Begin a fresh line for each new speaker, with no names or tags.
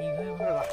一堆事儿吧。